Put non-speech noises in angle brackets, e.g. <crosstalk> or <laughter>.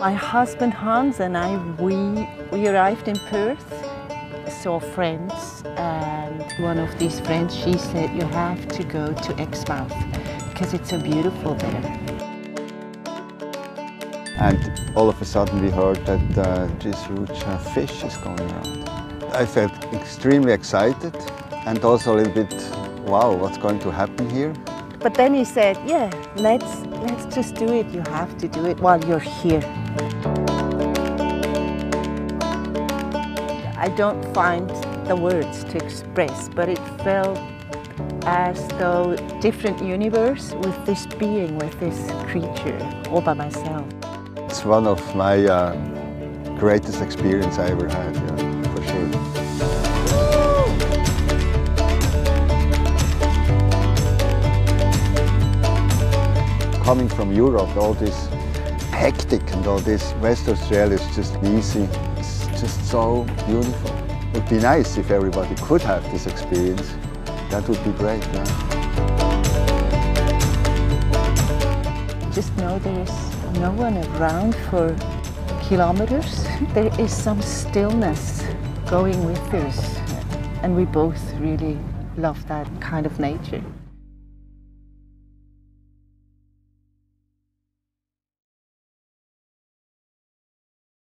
My husband Hans and I, we, we arrived in Perth, saw friends, and one of these friends, she said, you have to go to Exmouth because it's so beautiful there. And all of a sudden we heard that uh, this huge uh, fish is going around. I felt extremely excited and also a little bit, wow, what's going to happen here? But then he said, yeah, let's, let's just do it. You have to do it while you're here. I don't find the words to express, but it felt as though different universe with this being, with this creature, all by myself. It's one of my uh, greatest experience I ever had, yeah, for sure. Coming from Europe, all this hectic and all this, West Australia is just easy. It's just so beautiful. It would be nice if everybody could have this experience. That would be great. Just know there is no one around for kilometers. <laughs> There is some stillness going with us. And we both really love that kind of nature.